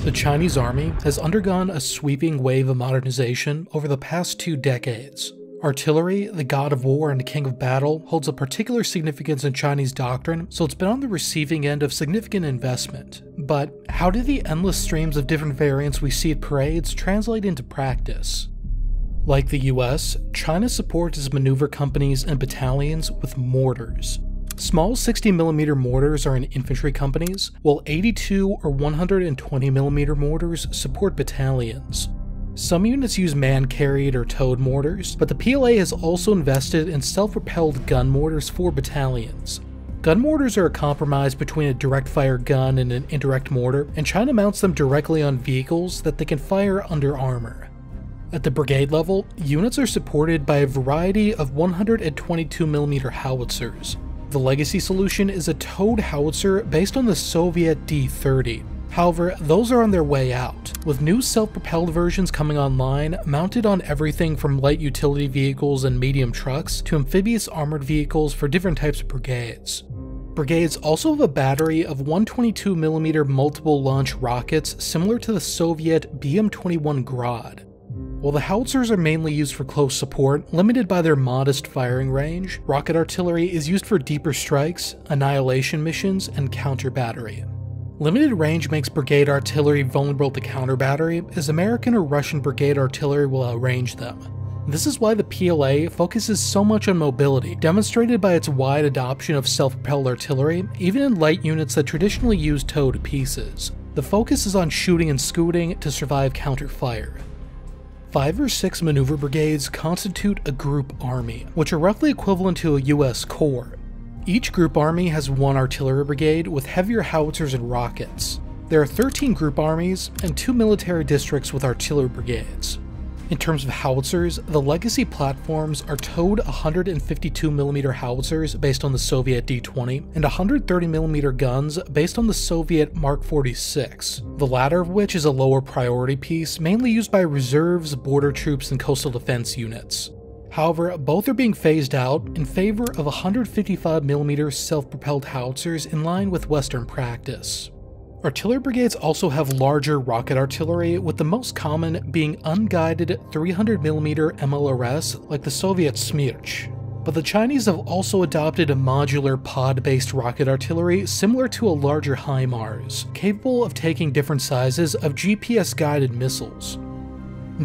The Chinese army has undergone a sweeping wave of modernization over the past two decades. Artillery, the god of war and king of battle, holds a particular significance in Chinese doctrine, so it's been on the receiving end of significant investment. But how do the endless streams of different variants we see at parades translate into practice? Like the US, China supports its maneuver companies and battalions with mortars. Small 60mm mortars are in infantry companies, while 82 or 120mm mortars support battalions. Some units use man-carried or towed mortars, but the PLA has also invested in self-propelled gun mortars for battalions. Gun mortars are a compromise between a direct fire gun and an indirect mortar, and China mounts them directly on vehicles that they can fire under armor. At the brigade level, units are supported by a variety of 122mm howitzers. The legacy solution is a towed howitzer based on the Soviet D-30. However, those are on their way out, with new self-propelled versions coming online mounted on everything from light utility vehicles and medium trucks to amphibious armored vehicles for different types of brigades. Brigades also have a battery of 122mm multiple launch rockets similar to the Soviet BM-21 Grad. While the howitzers are mainly used for close support, limited by their modest firing range, rocket artillery is used for deeper strikes, annihilation missions, and counter battery. Limited range makes brigade artillery vulnerable to counter battery, as American or Russian brigade artillery will outrange them. This is why the PLA focuses so much on mobility, demonstrated by its wide adoption of self-propelled artillery, even in light units that traditionally use towed pieces. The focus is on shooting and scooting to survive counter fire. Five or six maneuver brigades constitute a group army, which are roughly equivalent to a US Corps. Each group army has one artillery brigade with heavier howitzers and rockets. There are 13 group armies and two military districts with artillery brigades. In terms of howitzers, the legacy platforms are towed 152mm howitzers based on the Soviet D-20 and 130mm guns based on the Soviet Mark 46, the latter of which is a lower priority piece mainly used by reserves, border troops, and coastal defense units. However, both are being phased out in favor of 155mm self-propelled howitzers in line with Western practice. Artillery brigades also have larger rocket artillery, with the most common being unguided 300mm MLRS like the Soviet Smerch. But the Chinese have also adopted a modular pod-based rocket artillery similar to a larger HIMARS, capable of taking different sizes of GPS-guided missiles.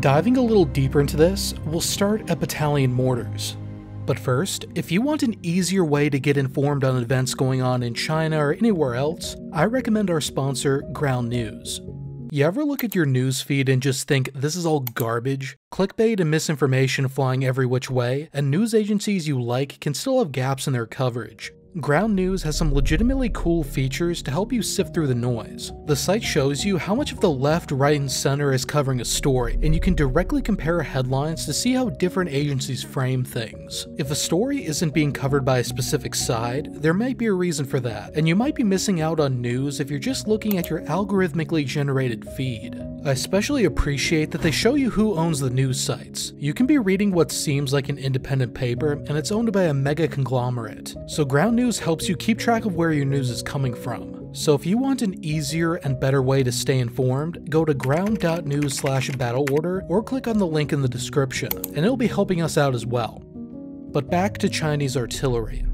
Diving a little deeper into this, we'll start at battalion mortars. But first, if you want an easier way to get informed on events going on in China or anywhere else, I recommend our sponsor, Ground News. You ever look at your news feed and just think this is all garbage? Clickbait and misinformation flying every which way, and news agencies you like can still have gaps in their coverage. Ground News has some legitimately cool features to help you sift through the noise. The site shows you how much of the left, right, and center is covering a story, and you can directly compare headlines to see how different agencies frame things. If a story isn't being covered by a specific side, there might be a reason for that, and you might be missing out on news if you're just looking at your algorithmically generated feed. I especially appreciate that they show you who owns the news sites. You can be reading what seems like an independent paper, and it's owned by a mega conglomerate. So Ground News helps you keep track of where your news is coming from. So if you want an easier and better way to stay informed, go to ground.news slash battle order or click on the link in the description, and it'll be helping us out as well. But back to Chinese artillery.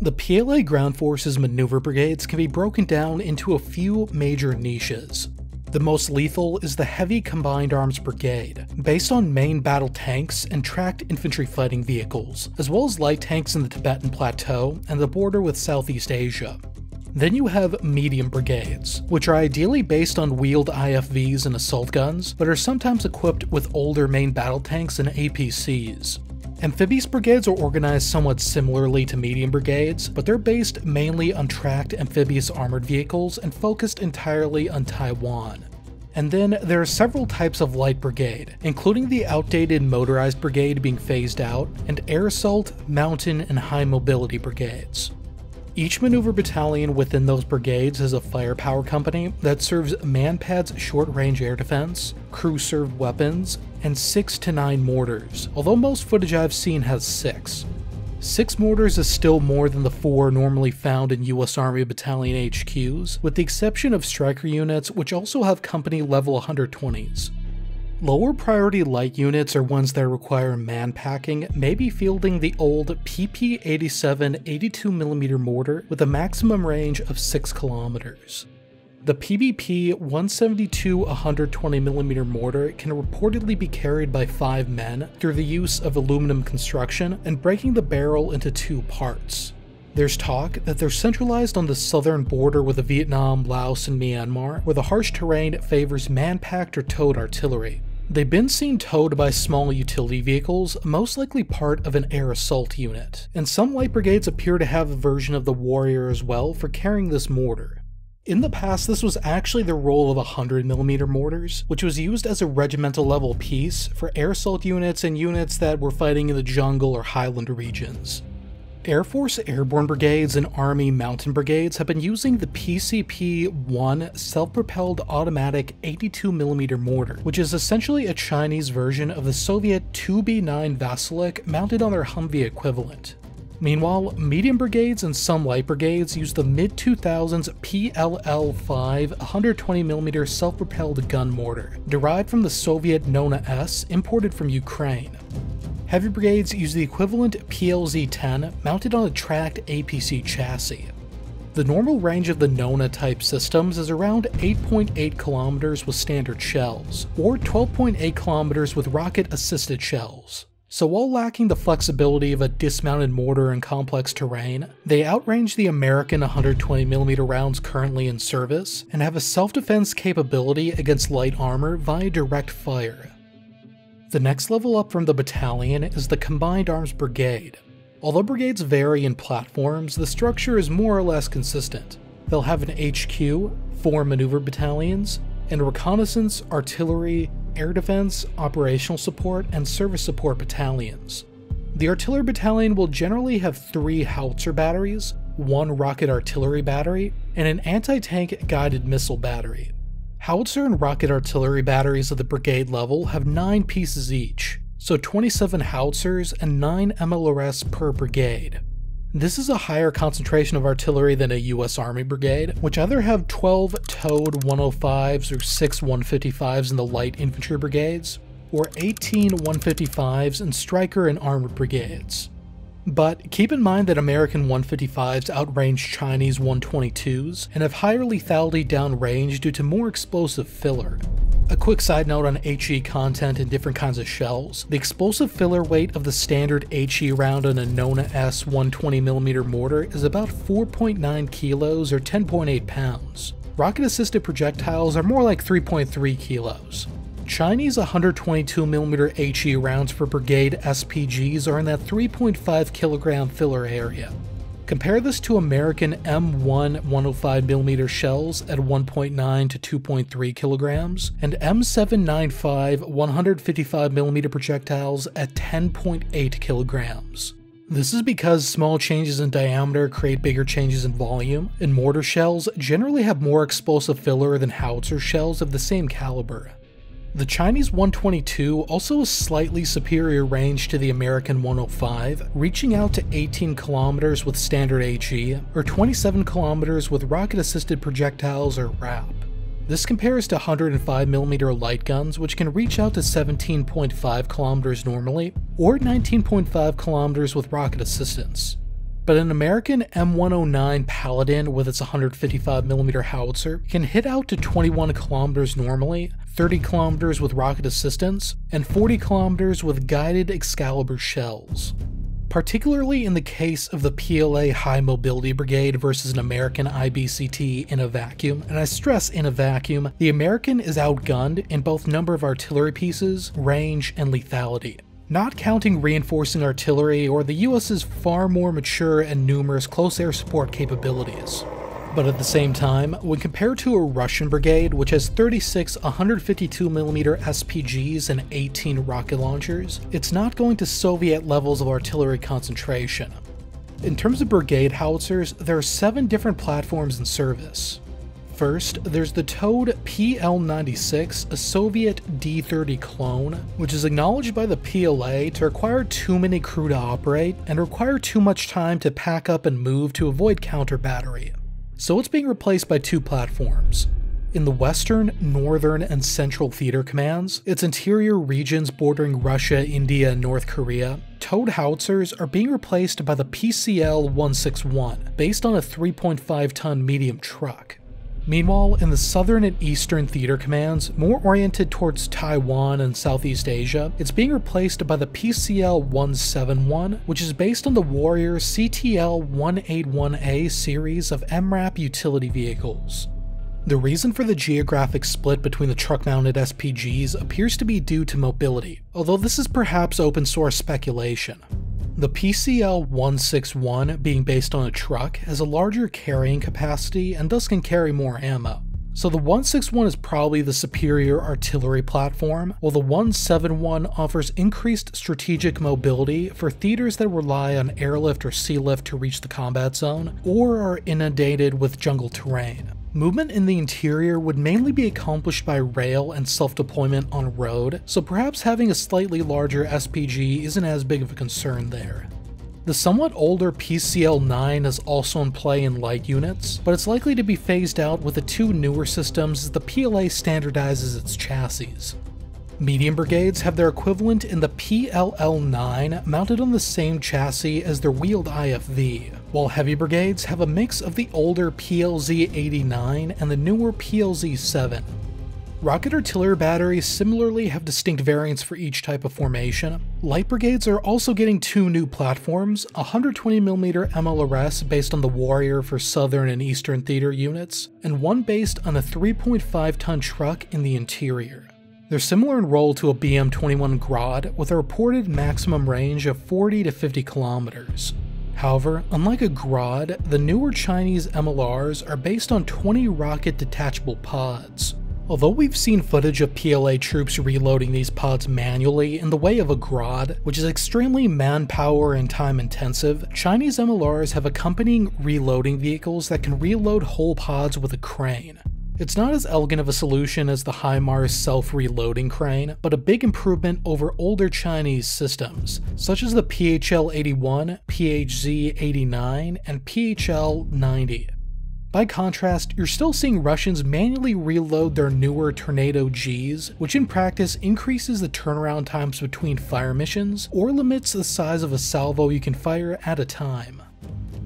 The PLA ground forces maneuver brigades can be broken down into a few major niches. The most lethal is the Heavy Combined Arms Brigade, based on main battle tanks and tracked infantry fighting vehicles, as well as light tanks in the Tibetan Plateau and the border with Southeast Asia. Then you have medium brigades, which are ideally based on wheeled IFVs and assault guns, but are sometimes equipped with older main battle tanks and APCs. Amphibious brigades are organized somewhat similarly to medium brigades, but they're based mainly on tracked amphibious armored vehicles and focused entirely on Taiwan. And then there are several types of light brigade, including the outdated motorized brigade being phased out, and air assault, mountain, and high mobility brigades. Each maneuver battalion within those brigades is a firepower company that serves MANPAD's short range air defense, crew served weapons, and 6 to 9 mortars, although most footage I've seen has 6. Six mortars is still more than the four normally found in US Army battalion HQs, with the exception of Stryker units which also have company level 120s. Lower priority light units or ones that require man packing may be fielding the old PP-87 82mm mortar with a maximum range of 6 kilometers. The PBP 172 120mm mortar can reportedly be carried by 5 men through the use of aluminum construction and breaking the barrel into two parts. There's talk that they're centralized on the southern border with Vietnam, Laos, and Myanmar, where the harsh terrain favors man-packed or towed artillery. They've been seen towed by small utility vehicles, most likely part of an air assault unit, and some light brigades appear to have a version of the Warrior as well for carrying this mortar. In the past, this was actually the role of 100mm mortars, which was used as a regimental level piece for air assault units and units that were fighting in the jungle or highland regions. Air Force Airborne Brigades and Army Mountain Brigades have been using the PCP-1 self-propelled automatic 82mm mortar, which is essentially a Chinese version of the Soviet 2B9 Vasilek mounted on their Humvee equivalent. Meanwhile, medium brigades and some light brigades use the mid-2000s PLL-5 120mm self-propelled gun mortar, derived from the Soviet Nona S imported from Ukraine. Heavy brigades use the equivalent PLZ-10 mounted on a tracked APC chassis. The normal range of the Nona type systems is around 8.8 kilometers with standard shells, or 12.8 kilometers with rocket assisted shells. So while lacking the flexibility of a dismounted mortar in complex terrain, they outrange the American 120mm rounds currently in service, and have a self-defense capability against light armor via direct fire. The next level up from the battalion is the Combined Arms Brigade. Although brigades vary in platforms, the structure is more or less consistent. They'll have an HQ, four maneuver battalions, and reconnaissance, artillery, air defense, operational support, and service support battalions. The artillery battalion will generally have three howitzer batteries, one rocket artillery battery, and an anti-tank guided missile battery. Howitzer and rocket artillery batteries at the brigade level have 9 pieces each, so 27 howitzers and 9 MLRS per brigade. This is a higher concentration of artillery than a US Army brigade, which either have 12 towed 105s or 6 155s in the light infantry brigades, or 18 155s in Stryker and armored brigades. But keep in mind that American 155s outrange Chinese 122s and have higher lethality downrange due to more explosive filler, a quick side note on HE content in different kinds of shells. The explosive filler weight of the standard HE round on a Nona S 120mm mortar is about 4.9 kilos or 10.8 pounds. Rocket assisted projectiles are more like 3.3 kilos. Chinese 122mm HE rounds for brigade SPGs are in that 3.5 kilogram filler area. Compare this to American M1 105mm shells at 1.9 to 2.3 kilograms, and M795 155mm projectiles at 10.8 kilograms. This is because small changes in diameter create bigger changes in volume, and mortar shells generally have more explosive filler than howitzer shells of the same caliber. The Chinese 122 also has slightly superior range to the American 105, reaching out to 18 kilometers with standard HE, or 27 kilometers with rocket-assisted projectiles or RAP. This compares to 105mm light guns, which can reach out to 17.5 kilometers normally, or 19.5 kilometers with rocket assistance. But an American M109 Paladin with its 155mm howitzer can hit out to 21 kilometers normally, 30 kilometers with rocket assistance, and 40 kilometers with guided Excalibur shells. Particularly in the case of the PLA High Mobility Brigade versus an American IBCT in a vacuum, and I stress in a vacuum, the American is outgunned in both number of artillery pieces, range, and lethality not counting reinforcing artillery or the US's far more mature and numerous close air support capabilities. But at the same time, when compared to a Russian brigade which has 36 152mm SPGs and 18 rocket launchers, it's not going to Soviet levels of artillery concentration. In terms of brigade howitzers, there are 7 different platforms in service. First, there's the Towed PL-96, a Soviet D-30 clone, which is acknowledged by the PLA to require too many crew to operate and require too much time to pack up and move to avoid counter battery. So it's being replaced by two platforms. In the Western, Northern, and Central Theater Commands, its interior regions bordering Russia, India, and North Korea, towed howitzers are being replaced by the PCL 161, based on a 3.5 ton medium truck. Meanwhile, in the Southern and Eastern Theater Commands, more oriented towards Taiwan and Southeast Asia, it's being replaced by the PCL 171, which is based on the Warrior CTL 181A series of MRAP utility vehicles. The reason for the geographic split between the truck-mounted SPGs appears to be due to mobility, although this is perhaps open source speculation. The PCL 161, being based on a truck, has a larger carrying capacity and thus can carry more ammo. So the 161 is probably the superior artillery platform, while the 171 offers increased strategic mobility for theaters that rely on airlift or sea lift to reach the combat zone, or are inundated with jungle terrain. Movement in the interior would mainly be accomplished by rail and self-deployment on road, so perhaps having a slightly larger SPG isn't as big of a concern there. The somewhat older PCL-9 is also in play in light units, but it's likely to be phased out with the two newer systems as the PLA standardizes its chassis. Medium brigades have their equivalent in the PLL-9 mounted on the same chassis as their wheeled IFV, while heavy brigades have a mix of the older PLZ-89 and the newer PLZ-7. Rocket artillery batteries similarly have distinct variants for each type of formation. Light brigades are also getting two new platforms, a 120mm MLRS based on the Warrior for Southern and Eastern Theater units, and one based on a 3.5 ton truck in the interior. They're similar in role to a BM-21 Grad with a reported maximum range of 40 to 50 kilometers. However, unlike a Grad, the newer Chinese MLRs are based on 20 rocket detachable pods. Although we've seen footage of PLA troops reloading these pods manually in the way of a Grad, which is extremely manpower and time intensive, Chinese MLRs have accompanying reloading vehicles that can reload whole pods with a crane. It's not as elegant of a solution as the HIMARS self-reloading crane, but a big improvement over older Chinese systems, such as the PHL-81, PHZ-89, and PHL-90. By contrast, you're still seeing Russians manually reload their newer Tornado Gs, which in practice increases the turnaround times between fire missions, or limits the size of a salvo you can fire at a time.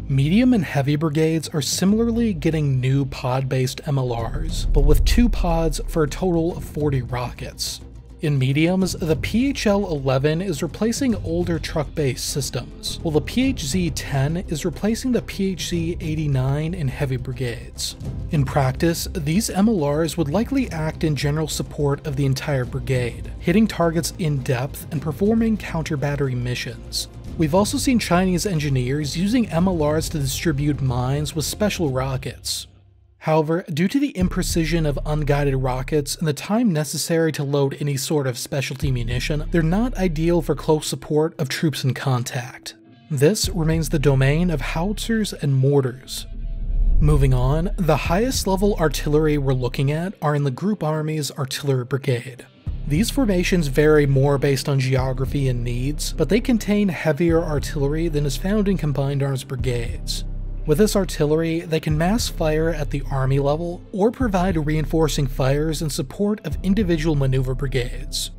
Medium and heavy brigades are similarly getting new pod-based MLRs, but with two pods for a total of 40 rockets. In mediums, the PHL-11 is replacing older truck-based systems, while the PHZ-10 is replacing the PHZ-89 in heavy brigades. In practice, these MLRs would likely act in general support of the entire brigade, hitting targets in depth and performing counter-battery missions, We've also seen Chinese engineers using MLRs to distribute mines with special rockets. However, due to the imprecision of unguided rockets and the time necessary to load any sort of specialty munition, they're not ideal for close support of troops in contact. This remains the domain of howitzers and mortars. Moving on, the highest level artillery we're looking at are in the Group Army's Artillery Brigade. These formations vary more based on geography and needs, but they contain heavier artillery than is found in combined arms brigades. With this artillery, they can mass fire at the army level or provide reinforcing fires in support of individual maneuver brigades.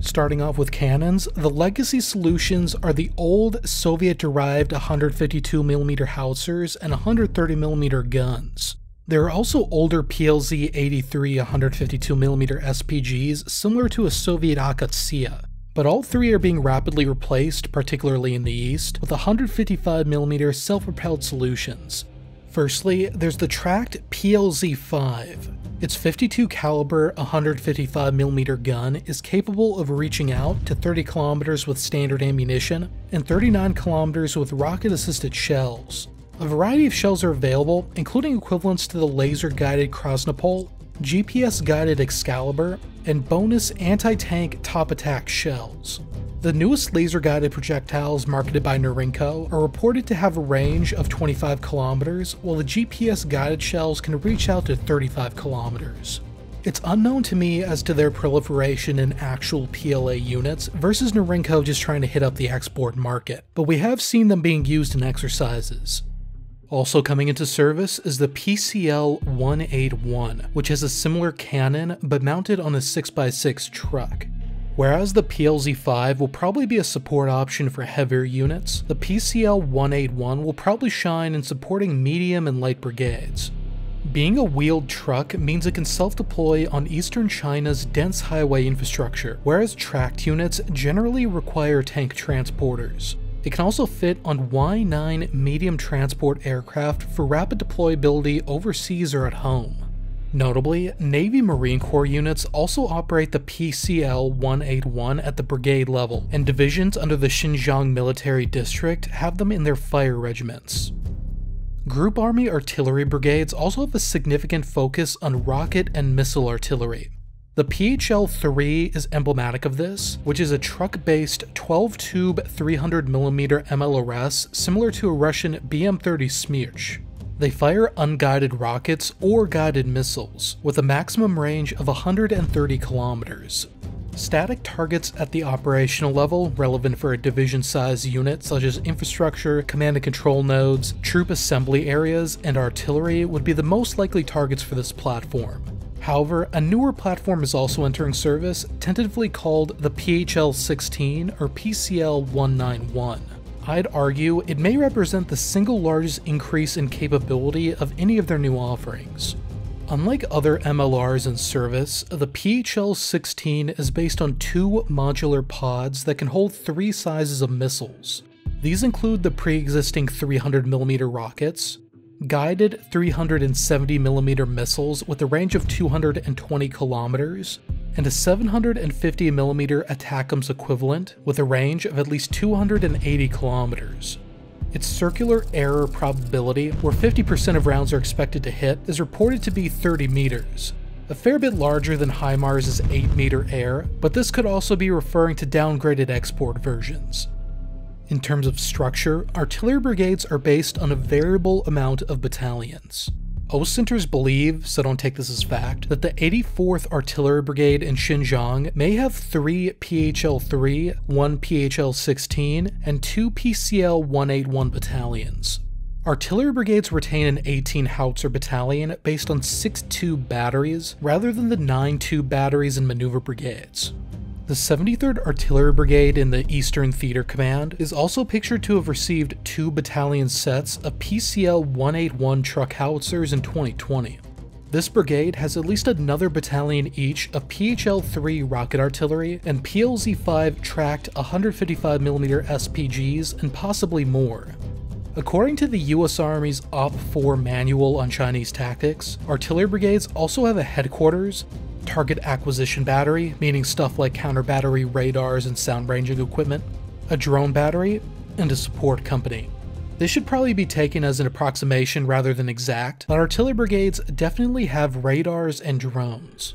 Starting off with cannons, the legacy solutions are the old Soviet-derived 152mm howitzers and 130mm guns. There are also older PLZ-83 152mm SPGs similar to a Soviet Akatsiya, but all three are being rapidly replaced, particularly in the east, with 155mm self-propelled solutions. Firstly, there's the tracked PLZ-5. Its 52 caliber 155mm gun is capable of reaching out to 30 kilometers with standard ammunition and 39 kilometers with rocket-assisted shells. A variety of shells are available, including equivalents to the laser-guided Krasnopol, GPS-guided Excalibur, and bonus anti-tank top attack shells. The newest laser guided projectiles marketed by Norinco are reported to have a range of 25 kilometers, while the GPS guided shells can reach out to 35 kilometers. It's unknown to me as to their proliferation in actual PLA units versus Norinco just trying to hit up the export market, but we have seen them being used in exercises. Also coming into service is the PCL 181, which has a similar cannon but mounted on a 6x6 truck. Whereas the PLZ-5 will probably be a support option for heavier units, the PCL-181 will probably shine in supporting medium and light brigades. Being a wheeled truck means it can self-deploy on eastern China's dense highway infrastructure, whereas tracked units generally require tank transporters. It can also fit on Y-9 medium transport aircraft for rapid deployability overseas or at home. Notably, Navy Marine Corps units also operate the PCL 181 at the brigade level, and divisions under the Xinjiang Military District have them in their fire regiments. Group Army artillery brigades also have a significant focus on rocket and missile artillery. The PHL 3 is emblematic of this, which is a truck based 12 tube 300mm MLRS similar to a Russian BM 30 Smerch. They fire unguided rockets or guided missiles, with a maximum range of 130 kilometers. Static targets at the operational level, relevant for a division-sized unit such as infrastructure, command and control nodes, troop assembly areas, and artillery, would be the most likely targets for this platform. However, a newer platform is also entering service, tentatively called the PHL 16 or PCL 191. I'd argue it may represent the single largest increase in capability of any of their new offerings. Unlike other MLRs in service, the PHL-16 is based on two modular pods that can hold three sizes of missiles. These include the pre-existing 300mm rockets, guided 370mm missiles with a range of 220 kilometers, and a 750mm ATACMS equivalent with a range of at least 280 kilometers. Its circular error probability, where 50% of rounds are expected to hit, is reported to be 30 meters, a fair bit larger than HIMARS' 8 meter air, but this could also be referring to downgraded export versions. In terms of structure, artillery brigades are based on a variable amount of battalions. OSINTers believe, so don't take this as fact, that the 84th Artillery Brigade in Xinjiang may have three PHL 3, one PHL 16, and two PCL 181 battalions. Artillery brigades retain an 18 howitzer battalion based on 6 tube batteries rather than the 9 tube batteries in maneuver brigades. The 73rd Artillery Brigade in the Eastern Theater Command is also pictured to have received two battalion sets of PCL 181 truck howitzers in 2020. This brigade has at least another battalion each of PHL 3 rocket artillery and PLZ 5 tracked 155mm SPGs and possibly more. According to the US Army's OPFOR manual on Chinese tactics, artillery brigades also have a headquarters, target acquisition battery, meaning stuff like counter battery radars and sound ranging equipment, a drone battery, and a support company. This should probably be taken as an approximation rather than exact, but artillery brigades definitely have radars and drones.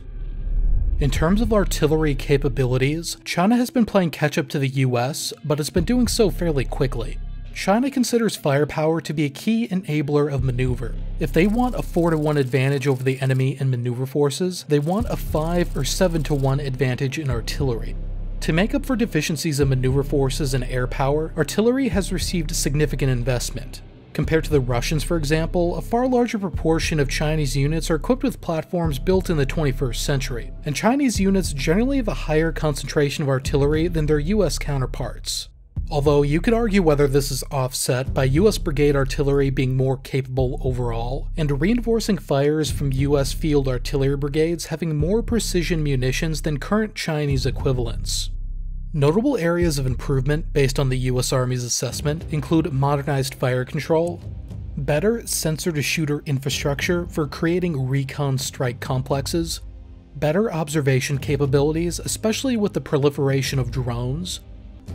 In terms of artillery capabilities, China has been playing catch up to the US, but it's been doing so fairly quickly. China considers firepower to be a key enabler of maneuver. If they want a 4 to 1 advantage over the enemy in maneuver forces, they want a 5 or 7 to 1 advantage in artillery. To make up for deficiencies in maneuver forces and air power, artillery has received significant investment. Compared to the Russians, for example, a far larger proportion of Chinese units are equipped with platforms built in the 21st century, and Chinese units generally have a higher concentration of artillery than their US counterparts. Although you could argue whether this is offset by US brigade artillery being more capable overall, and reinforcing fires from US field artillery brigades having more precision munitions than current Chinese equivalents. Notable areas of improvement based on the US Army's assessment include modernized fire control, better sensor to shooter infrastructure for creating recon strike complexes, better observation capabilities, especially with the proliferation of drones,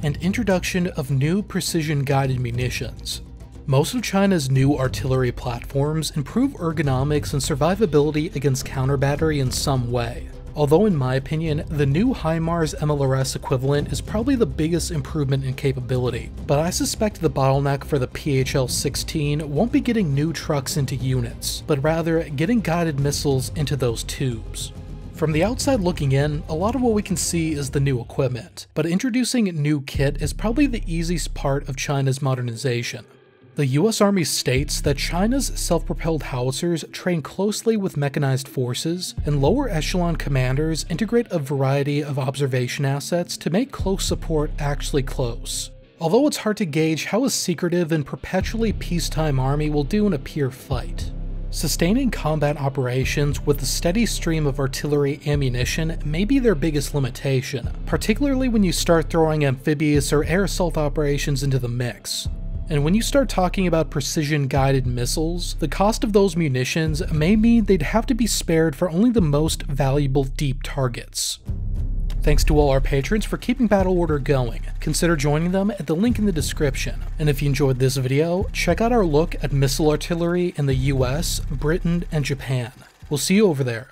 and introduction of new precision guided munitions. Most of China's new artillery platforms improve ergonomics and survivability against counter battery in some way. although in my opinion, the new HIMARS MLRS equivalent is probably the biggest improvement in capability, but I suspect the bottleneck for the PHL-16 won't be getting new trucks into units, but rather getting guided missiles into those tubes. From the outside looking in, a lot of what we can see is the new equipment, but introducing new kit is probably the easiest part of China's modernization. The US Army states that China's self-propelled howitzers train closely with mechanized forces, and lower echelon commanders integrate a variety of observation assets to make close support actually close. Although it's hard to gauge how a secretive and perpetually peacetime army will do in a pure fight. Sustaining combat operations with a steady stream of artillery ammunition may be their biggest limitation, particularly when you start throwing amphibious or air assault operations into the mix. And when you start talking about precision guided missiles, the cost of those munitions may mean they'd have to be spared for only the most valuable deep targets. Thanks to all our patrons for keeping Battle Order going. Consider joining them at the link in the description. And if you enjoyed this video, check out our look at missile artillery in the US, Britain, and Japan. We'll see you over there.